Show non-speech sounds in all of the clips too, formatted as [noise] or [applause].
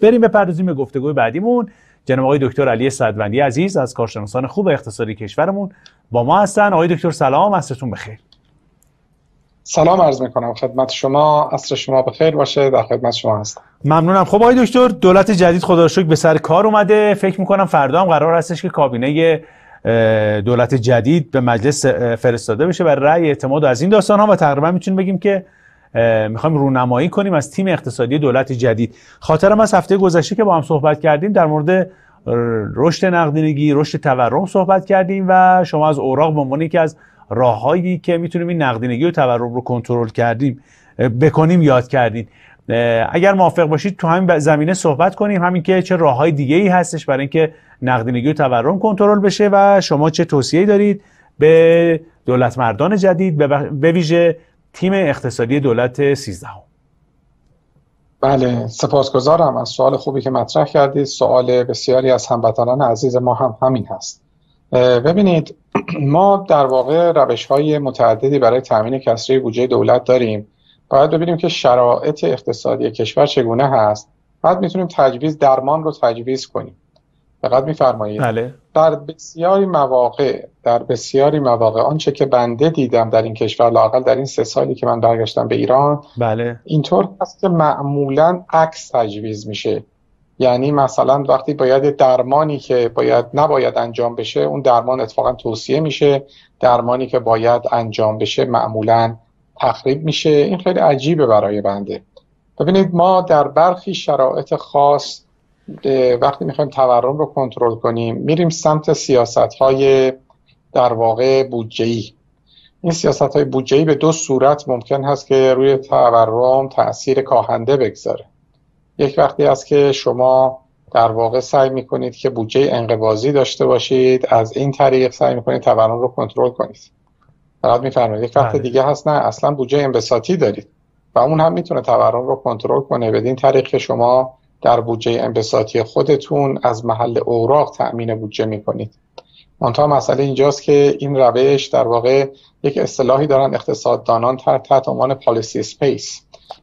بریم بپردازیم به گفتگوی بعدیمون. جناب آقای دکتر علی صدوندی عزیز از کارشناسان خوب اقتصادی کشورمون با ما هستن. آقای دکتر سلام عصرتون بخیر. سلام عرض می‌کنم. خدمت شما عصر شما بخیر باشه. در خدمت شما هستم. ممنونم. خب آقای دکتر دولت جدید خدا به سر کار اومده. فکر می‌کنم فردا هم قرار هستش که کابینه دولت جدید به مجلس فرستاده بشه برای رأی اعتماد از این داستان ها و تقریبا می‌تونیم بگیم که می‌خوایم رونمایی کنیم از تیم اقتصادی دولت جدید. خاطرم از هفته گذشته که با هم صحبت کردیم در مورد رشد نقدینگی رشد تورم صحبت کردیم و شما از اوراق به عنوان یکی از راههایی که می‌تونیم این نقدینگی و تورم رو کنترل کردیم بکنیم یاد کردین. اگر موافق باشید تو همین زمینه صحبت کنیم. همین که چه راههای دیگه ای هستش برای اینکه نقدینگی و تورم کنترل بشه و شما چه توصیه‌ای دارید به دولت مردان جدید به ویژه تیم اقتصادی دولت 13 بله سپاسگزارم از سوال خوبی که مطرح کردید. سوال بسیاری از هموطنان عزیز ما هم همین هست. ببینید [clears throat] ما در واقع روش های متعددی برای تامین کسری بودجه دولت داریم. باید ببینیم که شرایط اقتصادی کشور چگونه هست. بعد می‌تونیم تجویز درمان رو تجویز کنیم. فقط میفرمایید. بله. در بسیاری مواقع در بسیاری مواقع آنچه که بنده دیدم در این کشور لاقل در این سه سالی که من برگشتم به ایران بله. اینطور هست که معمولا عکس تجویز میشه. یعنی مثلا وقتی باید درمانی که باید نباید انجام بشه اون درمان اتفاقا توصیه میشه. درمانی که باید انجام بشه معمولا تخریب میشه. این خیلی عجیبه برای بنده. ببینید ما در برخی شرایط خاص وقتی می‌خوایم تورم رو کنترل کنیم میریم سمت سیاست های در واقع بودجه ای این سیاست های بودجه به دو صورت ممکن هست که روی تورم تاثیر کاهنده بگذاره. یک وقتی است که شما در واقع سعی می‌کنید که بودجه انقباضی داشته باشید از این طریق سعی می‌کنید تورم رو کنترل کنید. فقط میفرمایید یک وقت بله. دیگه هست نه اصلا بودجه انبساطی دارید و اون هم می‌تونه تورم رو کنترل کنه بدین طریق که شما در بودجه انبساطی خودتون از محل اوراق تأمین بودجه می‌کنید. منتها مسئله اینجاست که این روش در واقع یک اصطلاحی دارن اقتصاددانان تحت عنوان پالیسی سپیس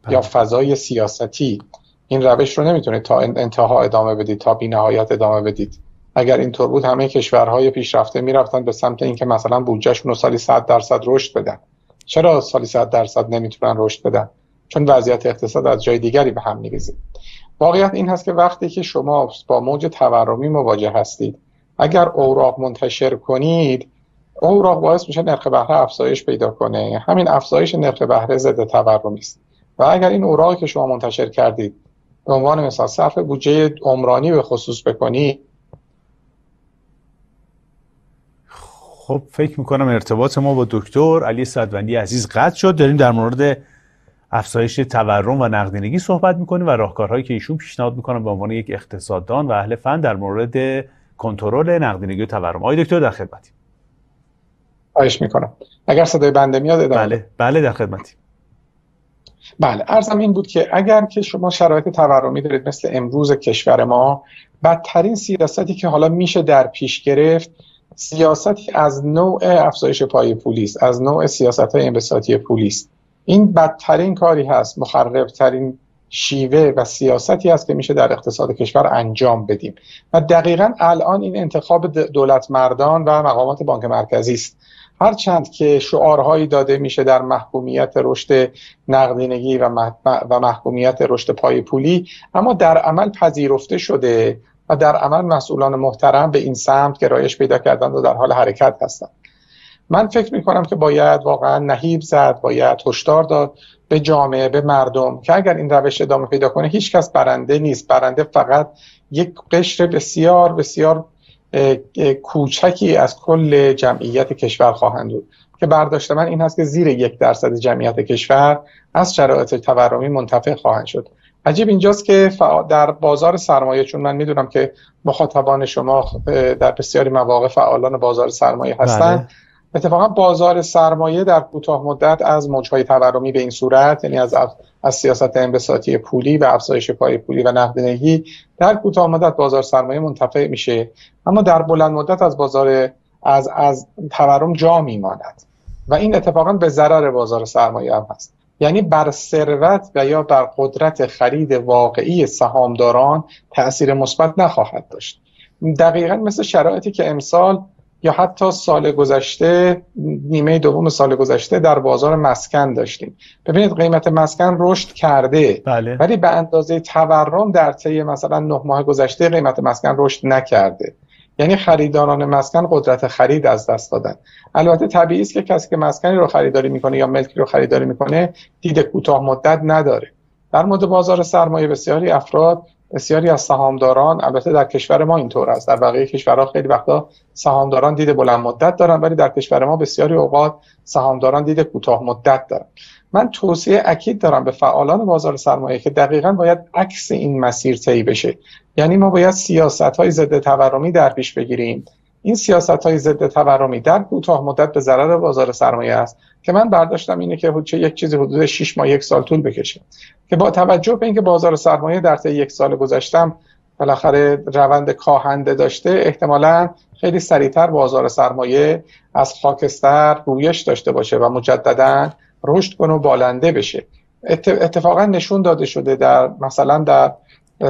یا فضای سیاستی. این روش رو نمی‌تونید تا انتها ادامه بدید تا بینهایت ادامه بدید. اگر اینطور بود همه کشورهای پیشرفته می‌رفتن به سمت اینکه مثلا بودجهشون رو سالی 100 درصد رشد بدن. چرا سالی 100 درصد نمی‌تونن رشد بدن؟ چون وضعیت اقتصاد از جای دیگری به هم میریزه. واقعیت این هست که وقتی که شما با موج تورمی مواجه هستید اگر اوراق منتشر کنید اوراق باعث میشه نرخ بهره افزایش پیدا کنه. همین افزایش نرخ بهره ضد تورمی است. و اگر این اوراقی که شما منتشر کردید به عنوان مثال صرف بودجه عمرانی به خصوص بکنی خب فکر می‌کنم ارتباط ما با دکتر علی صدوندی عزیز قطع شد. داریم در مورد افزایش تورم و نقدینگی صحبت می‌کنیم و راهکارهایی که ایشون پیشنهاد می‌کنن به عنوان یک اقتصاددان و اهل فن در مورد کنترل نقدینگی و تورم. آقای دکتر در خدمتی خواهش می‌کنم. اگر صدای بنده میاد ادامه بله بله در خدمتی بله ارزم این بود که اگر که شما شرایط تورمی دارید مثل امروز کشور ما بدترین سیاستی که حالا میشه در پیش گرفت سیاستی از نوع افزایش پای پولی است از نوع سیاست های انبساطی پولی است این بدترین کاری هست. مخربترین شیوه و سیاستی است که میشه در اقتصاد کشور انجام بدیم. و دقیقا الان این انتخاب دولت مردان و مقامات بانک مرکزی است. هرچند که شعارهایی داده میشه در محکومیت رشد نقدینگی و, محکومیت رشد پای پولی اما در عمل پذیرفته شده و در عمل مسئولان محترم به این سمت گرایش پیدا کردن و در حال حرکت هستند. من فکر می کنم که باید واقعا نهیب زد باید هشدار داد به جامعه به مردم که اگر این روش ادامه پیدا کنه هیچ کس برنده نیست. برنده فقط یک قشر بسیار بسیار کوچکی از کل جمعیت کشور خواهند بود. که برداشت من این هست که زیر یک درصد جمعیت کشور از شرایط تورمی منتفع خواهند شد. عجیب اینجاست که در بازار سرمایه چون من می‌دونم که مخاطبان شما در بسیاری مواقع فعالان بازار سرمایه هستند بله. اتفاقا بازار سرمایه در کوتاه مدت از موجهای تورمی به این صورت یعنی از از سیاست انبساطی پولی و افزایش پای پولی و نقدینگی در کوتاه مدت بازار سرمایه منتفع میشه. اما در بلند مدت از بازار از از تورم جا میماند. و این اتفاقا به ضرر بازار سرمایه هم هست. یعنی بر ثروت و یا بر قدرت خرید واقعی سهامداران تاثیر مثبت نخواهد داشت. دقیقا مثل شرایطی که امسال یا حتی سال گذشته نیمه دوم سال گذشته در بازار مسکن داشتیم. ببینید قیمت مسکن رشد کرده. بله. ولی به اندازه تورم در طی مثلا نه ماه گذشته قیمت مسکن رشد نکرده. یعنی خریداران مسکن قدرت خرید از دست دادن. البته طبیعی است که کسی که مسکنی رو خریداری می‌کنه یا ملکی رو خریداری می‌کنه دید کوتاه مدت نداره. در مورد بازار سرمایه بسیاری افراد بسیاری از سهامداران البته در کشور ما اینطور است. در بقیه کشورها خیلی وقتا سهامداران دید بلند مدت دارن ولی در کشور ما بسیاری اوقات سهامداران دید کوتاه مدت دارن. من توصیه اکید دارم به فعالان بازار سرمایه که دقیقا باید عکس این مسیر طی بشه. یعنی ما باید سیاست های ضد تورمی در پیش بگیریم. این سیاست های ضد تورمی در کوتاه مدت به ضرر بازار سرمایه است. که من برداشتم اینه که چه یک چیزی حدود 6 ماه یک سال طول بکشه که با توجه به اینکه بازار سرمایه در طی یک سال گذشتم بالاخره روند کاهنده داشته احتمالا خیلی سریعتر بازار سرمایه از خاکستر رویش داشته باشه و مجددا رشد کنه و بالنده بشه اتفاقا نشون داده شده در مثلا در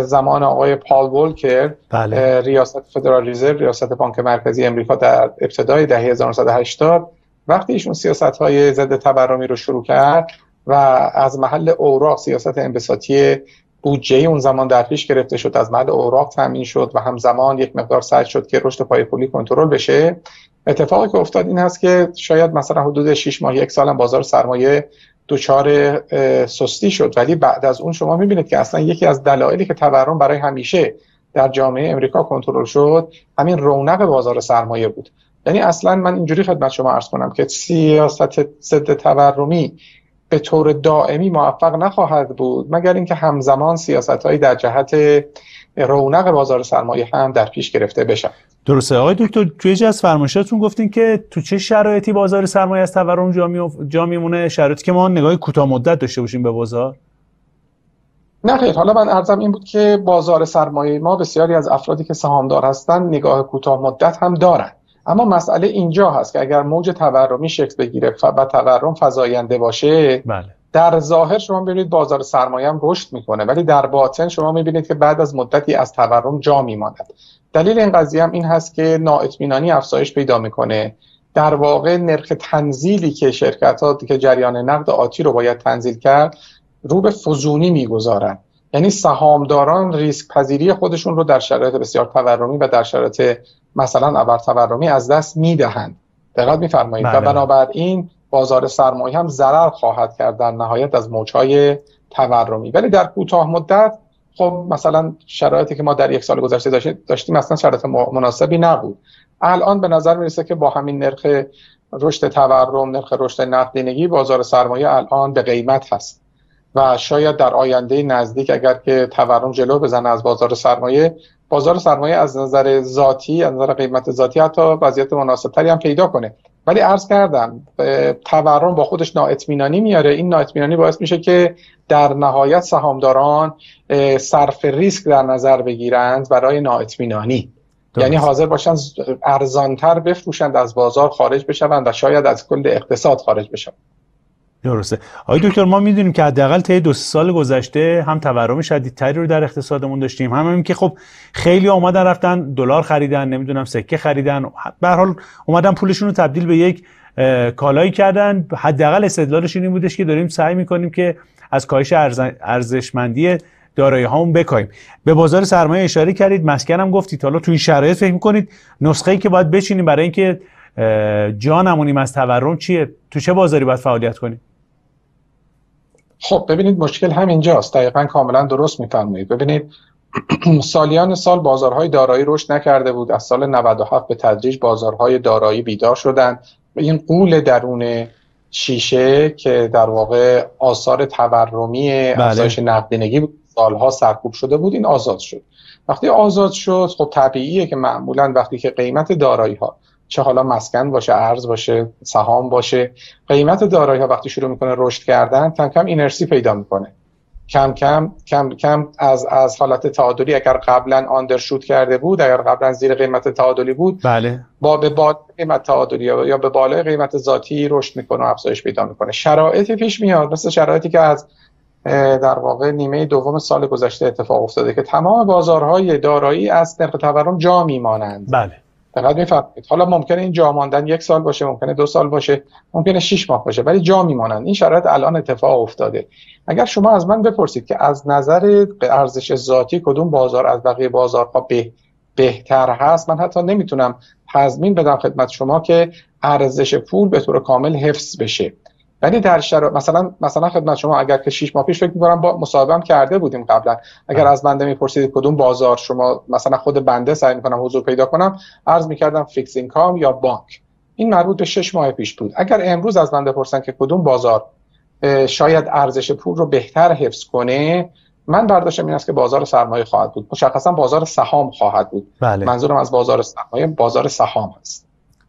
زمان آقای پال وولکر بله. ریاست فدرال ریزرو ریاست بانک مرکزی امریکا در ابتدای دهه 1980 وقتی ایشون سیاست های ضد تورمی رو شروع کرد و از محل اوراق سیاست انبساطی بودجه اون زمان در پیش گرفته شد از محل اوراق تامین شد و همزمان یک مقدار سعی شد که رشد پای پولی کنترل بشه اتفاقی که افتاد این هست که شاید مثلا حدود 6 ماه یک سال بازار سرمایه دچار سستی شد. ولی بعد از اون شما می‌بینید که اصلا یکی از دلایلی که تورم برای همیشه در جامعه امریکا کنترل شد همین رونق بازار سرمایه بود. یعنی اصلا من اینجوری خدمت شما عرض کنم که سیاست ضد تورمی به طور دائمی موفق نخواهد بود مگر اینکه همزمان سیاست هایی در جهت رونق بازار سرمایه هم در پیش گرفته بشن درسته. آقای دکتر توی از فرمایشاتون گفتین که تو چه شرایطی بازار سرمایه از تورم جا میمونه؟ شرایطی که ما نگاه کوتاه مدت داشته باشیم به بازار؟ نه خیر. حالا من ارزم این بود که بازار سرمایه ما بسیاری از افرادی که سهامدار هستن نگاه کوتاه مدت هم دارن. اما مسئله اینجا هست که اگر موج تورمی شکل بگیره و تورم فزاینده باشه بله. در ظاهر شما ببینید بازار سرمایه هم رشد می‌کنه ولی در باطن شما می‌بینید که بعد از مدتی از تورم جا میماند. دلیل این قضیه هم این هست که نااطمینانی افزایش پیدا می‌کنه. در واقع نرخ تنزیلی که شرکت ها که جریان نقد آتی رو باید تنزیل کرد رو به فزونی می‌گذارن. یعنی سهامداران ریسک پذیری خودشون رو در شرایط بسیار تورمی و در شرایط مثلا ابر تورمی از دست می‌دهند. دقت میفرمایید. و بله. بنابراین بازار سرمایه هم ضرر خواهد کرد در نهایت از موجهای تورمی. ولی در کوتاه مدت خب مثلا شرایطی که ما در یک سال گذشته داشتیم اصلا شرایط مناسبی نبود. الان به نظر می‌رسه که با همین نرخ رشد تورم نرخ رشد نقدینگی بازار سرمایه الان به قیمت هست. و شاید در آینده نزدیک اگر که تورم جلو بزنه از بازار سرمایه بازار سرمایه از نظر ذاتی از نظر قیمت ذاتی حتی وضعیت مناسبتری هم پیدا کنه. ولی عرض کردم تورم با خودش نااطمینانی میاره. این نااطمینانی باعث میشه که در نهایت سهامداران صرف ریسک در نظر بگیرند برای نااطمینانی. یعنی حاضر باشن ارزانتر بفروشند از بازار خارج بشوند و شاید از کل اقتصاد خارج بشوند. درسته. آقای دکتر ما می‌دونیم که حداقل طی دو سال گذشته هم تورم شدیدتری رو در اقتصادمون داشتیم. هم, هم که خب خیلی اومدن رفتن دلار خریدن نمی‌دونم سکه خریدن. به حال اومدن پولشون رو تبدیل به یک کالایی کردن. حداقل استدلالش این بودش که داریم سعی می‌کنیم که از کاهش ارزشمندی دارایی هامون بکایم به بازار سرمایه اشاره کردید مسکن هم گفتید. حالا تو این شرایط فکر می‌کنید نسخه ای که باید بچینیم برای اینکه جا نمونیم از تورم چیه؟ تو چه بازاری باید فعالیت کنیم؟ خب ببینید مشکل همینجاست. دقیقا کاملا درست میفرمایید. ببینید [clears throat] سالیان سال بازارهای دارایی رشد نکرده بود. از سال 97 به تدریج بازارهای دارایی بیدار شدند و این قول درون شیشه که در واقع آثار تورمی بله. افزایش نقدینگی بود سالها سرکوب شده بود این آزاد شد. وقتی آزاد شد خب طبیعیه که معمولا وقتی که قیمت دارایی ها چه حالا مسکن باشه ارز باشه سهام باشه. قیمت دارایی ها وقتی شروع می‌کنه رشد کردن کم کم اینرسی پیدا می‌کنه. کم کم کم کم از از حالت تعادلی اگر قبلا آندرشوت کرده بود اگر قبلا زیر قیمت تعادلی بود بله. با به بالای قیمت تعادلی یا به بالای قیمت ذاتی رشد می‌کنه و افزایش پیدا می‌کنه. شرایطی پیش میاد مثل شرایطی که از در واقع نیمه دوم سال گذشته اتفاق افتاده که تمام بازارهای دارایی از نرخ تورم جا میمانند. بله. دقت میفرمایید. حالا ممکنه این جا ماندن یک سال باشه ممکنه دو سال باشه ممکنه 6 ماه باشه ولی جا میمانند این شرایط الان اتفاق افتاده. اگر شما از من بپرسید که از نظر ارزش ذاتی کدوم بازار از بقیه بازارها به بهتر هست من حتی نمی‌تونم تضمین بدم خدمت شما که ارزش پول به طور کامل حفظ بشه. ولی در شرایط مثلا مثلا خدمت شما اگر که 6 ماه پیش فکر می‌کنم با مصاحبه کرده بودیم قبلا. اگر. از بنده می‌پرسید کدوم بازار شما مثلا خود بنده سعی می‌کنم حضور پیدا کنم عرض می‌کردم فیکس اینکام یا بانک. این مربوط به 6 ماه پیش بود. اگر امروز از بنده پرسن که کدوم بازار شاید ارزش پول رو بهتر حفظ کنه من برداشتم این است که بازار سرمایه خواهد بود. مشخصا بازار سهام خواهد بود. بله. منظورم از بازار سرمایه بازار سهام هست.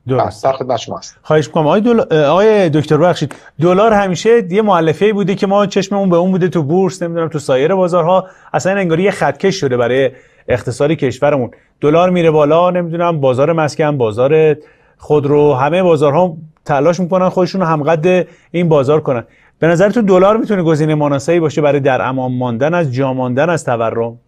درست. در خدمت خواهش می‌کنم. آقای, دل... آقای دکتر بخشید دلار همیشه یه مؤلفه بوده که ما چشممون به اون بوده تو بورس نمی‌دونم تو سایر بازارها. اصلا انگاری یه خطکش شده برای اقتصاد کشورمون. دلار میره بالا نمی‌دونم بازار مسکن بازار خودرو همه بازارها تلاش می‌کنن خودشون رو همقد این بازار کنن. به نظرتون دلار می‌تونه گزینه مناسبی باشه برای در امان ماندن از جا ماندن از تورم؟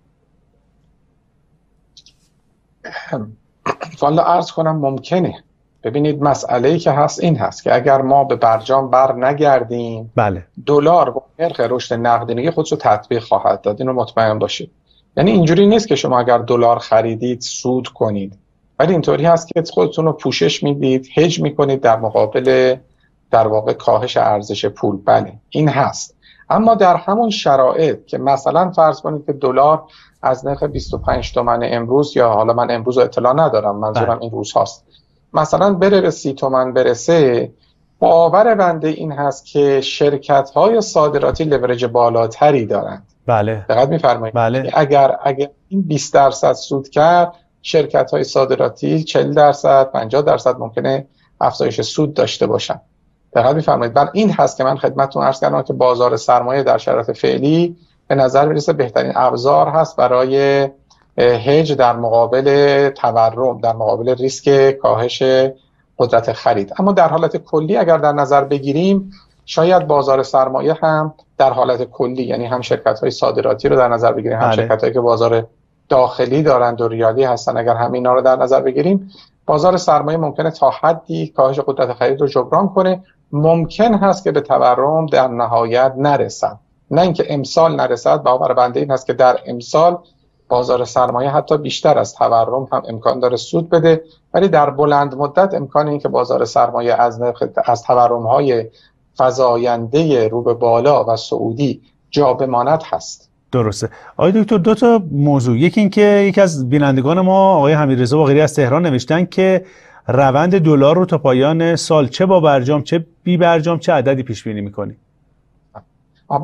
[clears throat] والا عرض کنم ممکنه. ببینید مسئله ای که هست این هست که اگر ما به برجام بر نگردیم بله. دلار با نرخ رشد نقدینگی خودش رو تطبیق خواهد داد. اینو مطمئن باشید. یعنی اینجوری نیست که شما اگر دلار خریدید سود کنید. ولی اینطوری هست که خودتون رو پوشش می‌دید هج می‌کنید در مقابل در واقع کاهش ارزش پول. بله این هست. اما در همون شرایط که مثلا فرض کنید که دلار از نرخ 25 تومن امروز یا حالا من امروز اطلاع ندارم منظورم بله. این روز هاست مثلا بره به سی تومن برسه باور بنده این هست که شرکت های صادراتی لورج بالاتری دارند. بله. دقت میفرمایید. بله. اگر اگر این 20 درصد سود کرد شرکت های صادراتی 40 درصد 50 درصد ممکنه افزایش سود داشته باشن. دقت میفرمایید. بر این هست که من خدمتتون عرض کردم که بازار سرمایه در شرایط فعلی به نظر می‌رسه بهترین ابزار هست برای هج در مقابل تورم در مقابل ریسک کاهش قدرت خرید. اما در حالت کلی اگر در نظر بگیریم شاید بازار سرمایه هم در حالت کلی یعنی هم شرکت های صادراتی رو در نظر بگیریم هم بله. شرکت هایی که بازار داخلی دارند و ریالی هستن اگر هم اینا رو در نظر بگیریم بازار سرمایه ممکنه تا حدی کاهش قدرت خرید رو جبران کنه. ممکن هست که به تورم در نهایت نرسد. نه اینکه امسال نرسد باور بنده این هست که در امسال بازار سرمایه حتی بیشتر از تورم هم امکان داره سود بده ولی در بلند مدت امکان این که بازار سرمایه از نرخ از تورم های فزاینده رو به بالا و سعودی جا بماند هست. درسته. آقای دکتر دو تا موضوع. یکی اینکه یکی از بینندگان ما آقای حمیدرضا باقری از تهران نوشتن که روند دلار رو تا پایان سال چه با برجام چه بی برجام چه عددی پیش بینی می‌کنی؟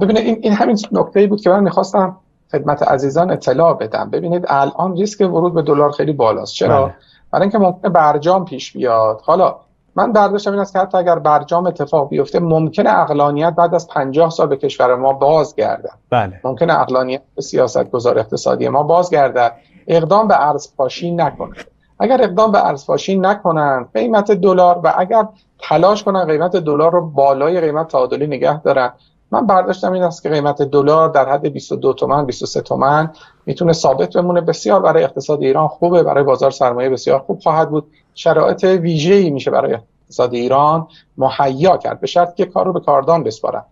ببینید این این همین نکته بود که من می‌خواستم خدمت عزیزان اطلاع بدم. ببینید الان ریسک ورود به دلار خیلی بالاست. چرا؟ بله. برای اینکه ممکنه برجام پیش بیاد. حالا من برداشتم این است که حتی اگر برجام اتفاق بیفته ممکنه اقلانیت بعد از 50 سال به کشور ما بازگردد. بله. ممکنه اقلانیت به سیاست گذار اقتصادی ما بازگردد. اقدام به ارزپاشی نکنه اگر اقدام به ارزپاشی نکنن قیمت دلار و اگر تلاش کنن قیمت دلار رو بالای قیمت تعادلی نگه دارن من برداشتم این است که قیمت دلار در حد 22 تومن 23 تومن می‌تونه ثابت بمونه. بسیار برای اقتصاد ایران خوبه برای بازار سرمایه بسیار خوب خواهد بود. شرایط ویژه‌ای میشه برای اقتصاد ایران مهیا کرد به شرط که کار رو به کاردان بسپارن.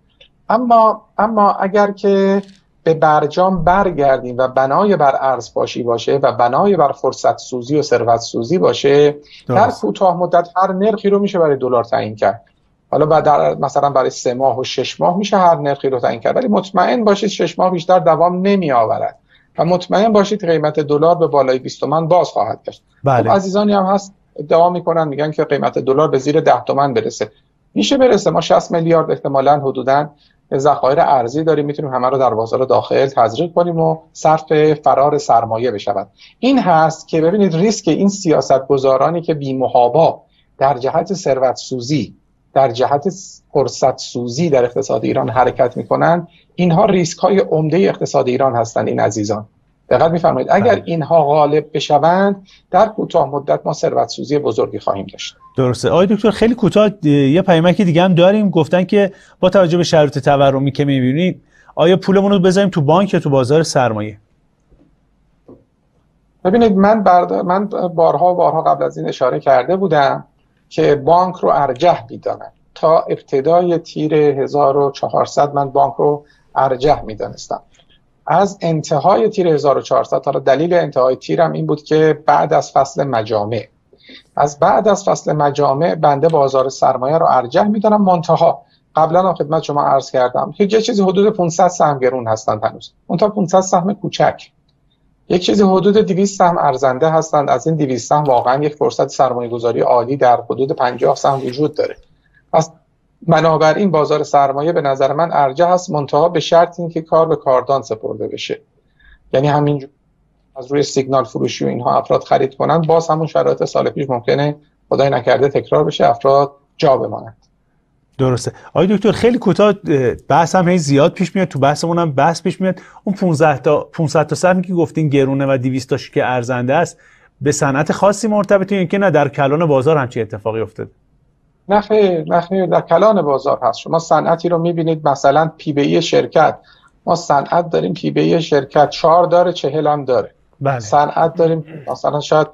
اما اما اگر که به برجام برگردیم و بنای بر ارز باشی باشه و بنای بر فرصت سوزی و ثروت سوزی باشه در کوتاه مدت هر نرخی رو میشه برای دلار تعیین کرد. حالا بعد مثلا برای سه ماه و شش ماه میشه هر نرخی رو تعیین کرد. ولی مطمئن باشید شش ماه بیشتر دوام نمی آورد و مطمئن باشید قیمت دلار به بالای 20 تومن باز خواهد گشت. بله. خب عزیزانی هم هست ادعا می‌کنن میگن که قیمت دلار به زیر 10 تومن برسه. میشه برسه. ما 60 میلیارد احتمالاً حدوداً ذخایر ارزی داریم می‌تونیم همه رو در بازار داخل تزریق کنیم و صرف فرار سرمایه بشود. این هست که ببینید ریسک این سیاست گذارانی که بی در جهت ثروت سوزی در جهت فرصت سوزی در اقتصاد ایران حرکت می‌کنن اینها ریسک های عمده اقتصاد ایران هستند این عزیزان. دقت میفرمایید. اگر بله. اینها غالب بشوند در کوتاه مدت ما ثروت سوزی بزرگی خواهیم داشت. درسته. آقای دکتر خیلی کوتاه یه پیامک دیگه هم داریم. گفتن که با توجه به شرایط تورمی که می‌بینید آیا پولمون رو بذاریم تو بانک یا تو بازار سرمایه؟ ببینید من بردار من بارها و بارها قبل از این اشاره کرده بودم که بانک رو ارجح می‌دانم تا ابتدای تیر 1400 من بانک رو ارجح می‌دانستم. از انتهای تیر 1400 حالا دلیل انتهای تیرم این بود که بعد از فصل مجامع. از بعد از فصل مجامع بنده بازار سرمایه رو ارجح می‌دانم. منتها قبلا هم خدمت شما عرض کردم که چیزی حدود 500 سهم گرون هستند هنوز. منتها 500 سهم کوچک. یک چیزی حدود 200 سهم ارزنده هستند. از این 200 سهم واقعا یک فرصت سرمایه گذاری عالی در حدود 50 سهم وجود داره. پس بنابراین بازار سرمایه به نظر من ارجح است منتها به شرط اینکه کار به کاردان سپرده بشه. یعنی همین از روی سیگنال فروشی و اینها افراد خرید کنن باز همون شرایط سال پیش ممکنه خدای نکرده تکرار بشه افراد جا بمانند. درسته. آقای دکتر خیلی کوتاه بحث هم زیاد پیش میاد تو بحثمون هم بحث پیش میاد. اون 15 تا 500 تا سهمی که گفتین گرونه و 200 تاش که ارزنده است به صنعت خاصی مرتبطه اینکه نه در کلان بازار همچین اتفاقی افتاده؟ نه خیر نه در کلان بازار هست. شما صنعتی رو می‌بینید مثلا پی بی شرکت. ما صنعت داریم پی بی شرکت. 4 داره 40 هم داره. بله. صنعت داریم. مثلا شاید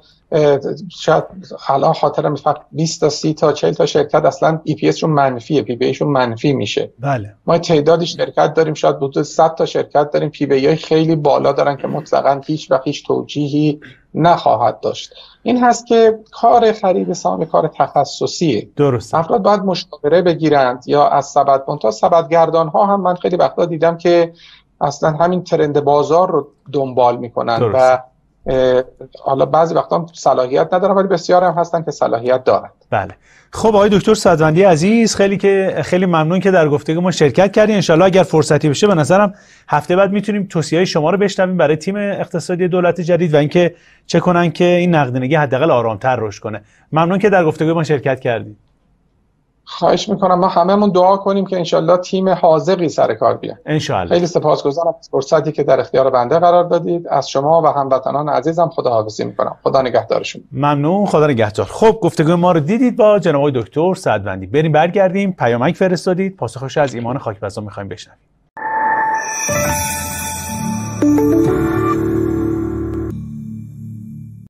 شاید الان خاطرم فقط 20 تا 30 تا 40 تا شرکت اصلا EPS شون منفیه P/E شون منفی میشه. بله. ما تعدادی شرکت داریم شاید حدود 100 تا شرکت داریم. P/E خیلی بالا دارن که مطلقا هیچ و هیچ توجیهی نخواهد داشت. این هست که کار خرید سهام کار تخصصیه. درست افراد باید مشاوره بگیرند یا از سبد تا سبدگردان ها هم من خیلی وقتا دیدم که اصلا همین ترند بازار رو دنبال می‌کنن و حالا بعضی وقتا صلاحیت ندارن ولی بسیار هم هستن که صلاحیت دارند بله. خب آقای دکتر صدوندی عزیز خیلی که خیلی ممنون که در گفتگو ما شرکت کردین ان اگر فرصتی بشه به نظرم هفته بعد می‌تونیم توصیه شما رو بشنویم برای تیم اقتصادی دولت جدید و اینکه چه کنن که این نقدینگی حداقل آرامتر رشد کنه. ممنون که در گفتگو ما شرکت کردید خواهش می‌کنم ما هممون دعا کنیم که انشالله تیم حاضقی سر کار بیان انشالله خیلی سپاسگزارم از فرصتی که در اختیار بنده قرار دادید از شما و هموطنان عزیزم خداحافظی می‌کنم. خدا نگهدارشون. ممنون خدا نگهدار. خب گفتگو ما رو دیدید با جناب دکتر سعدوندی. بریم برگردیم پیامک فرستادید. پاسخش از ایمان خاکبازان می‌خوایم بشنویم.